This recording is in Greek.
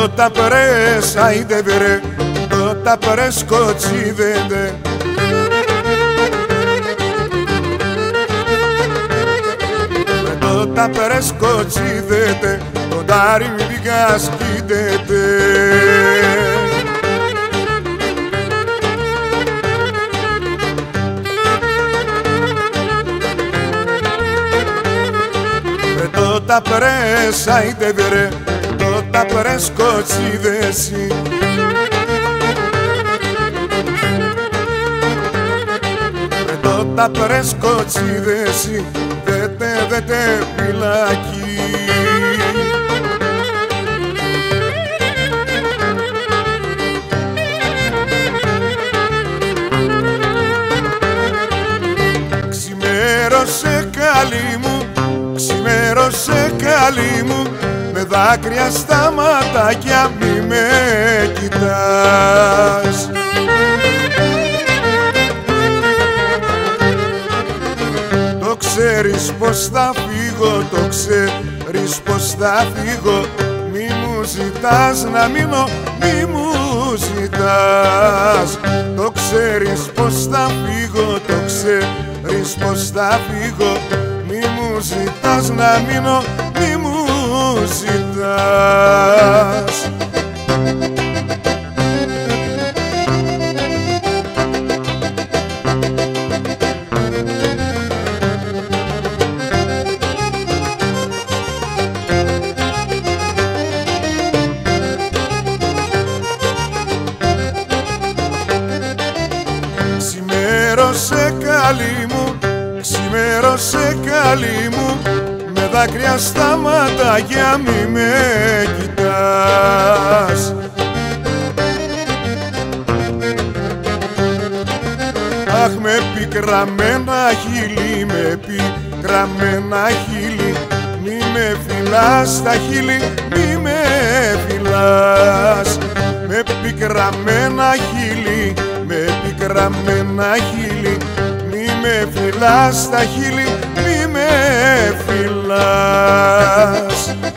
Το τα πρέσαι δεν βρέ, το τα πρέσκοτι δεν τε, το τα πρέσκοτι δεν τε, το δάρι μπήγας πίνετε. Το τα πρέσαι δεν βρέ de vere Tota presko civesi Tota presko civesi Δετε δετε φυλακή Ξημέρωσε καλή μου, ξημέρωσε καλή μου με δάκρυα στα ματάκια μη με κοιτάς. Το ξέρεις πως θα φύγω, το ξέρεις πως θα φύγω. Μη μου ζητάς να μείνω, μη μου ζητάς. Το ξέρεις πως θα φύγω, το ξέρεις πως θα φύγω. Μη μου ζητάς να μείνω, μη μου ζητάς. Ξημέρωσε καλή μου, ξημέρωσε καλή μου. Με δάκρυα στα ματάκια μη με κοιτάς. Αχ με πικραμένα χείλη, με πικραμένα χείλη Μη με φυλάς στα χείλη, μη με φυλάς. Με πικραμένα χείλη, με πικραμένα χείλη Μη με φυλάς στα χείλη, μη με φυλάς